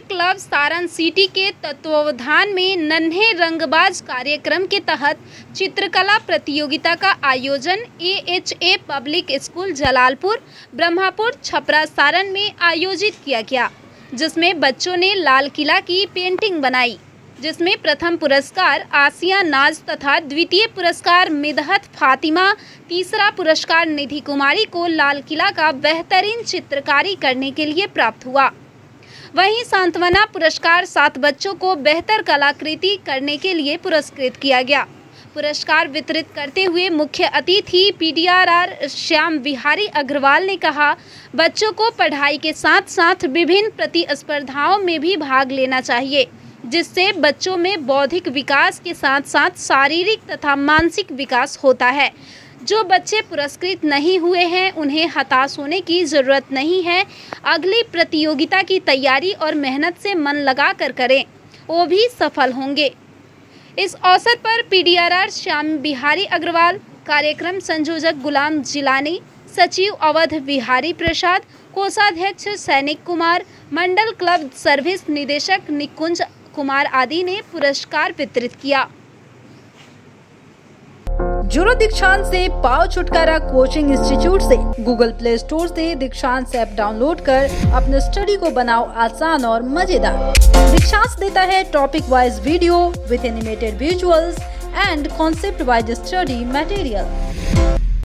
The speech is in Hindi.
क्लब सारण सिटी के तत्वावधान में नन्हे रंगबाज कार्यक्रम के तहत चित्रकला प्रतियोगिता का आयोजन AHA public school Jalalpur, Brahmapur, Chhapra Saran में आयोजित किया गया, जिसमें बच्चों ने लाल किला की पेंटिंग बनाई, जिसमें प्रथम पुरस्कार आसिया नाज तथा द्वितीय पुरस्कार मिदहत फातिमा, तीसरा पुरस्कार निधि कुमारी को लाल किला का बेहतरीन चित्रकारी करने के लिए प्राप्त हुआ। वहीं सांत्वना पुरस्कार सात बच्चों को बेहतर कलाकृति करने के लिए पुरस्कृत किया गया। पुरस्कार वितरित करते हुए मुख्य अतिथि पीडीआरआर श्याम बिहारी अग्रवाल ने कहा, बच्चों को पढ़ाई के साथ साथ विभिन्न प्रतिस्पर्धाओं में भी भाग लेना चाहिए, जिससे बच्चों में बौद्धिक विकास के साथ साथ शारीरिक तथा मानसिक विकास होता है। जो बच्चे पुरस्कृत नहीं हुए हैं, उन्हें हताश होने की ज़रूरत नहीं है। अगली प्रतियोगिता की तैयारी और मेहनत से मन लगा कर करें, वो भी सफल होंगे। इस अवसर पर पीडीआरआर श्याम बिहारी अग्रवाल, कार्यक्रम संयोजक गुलाम जिलानी, सचिव अवध बिहारी प्रसाद, कोषाध्यक्ष सैनिक कुमार, मंडल क्लब सर्विस निदेशक निकुंज कुमार आदि ने पुरस्कार वितरित किया। जुड़ो दीक्षांत से, पाओ छुटकारा कोचिंग इंस्टीट्यूट से। गूगल प्ले स्टोर से दीक्षांत ऐप डाउनलोड कर अपने स्टडी को बनाओ आसान और मज़ेदार। दीक्षांत देता है topic wise video with animated visuals and concept wise study material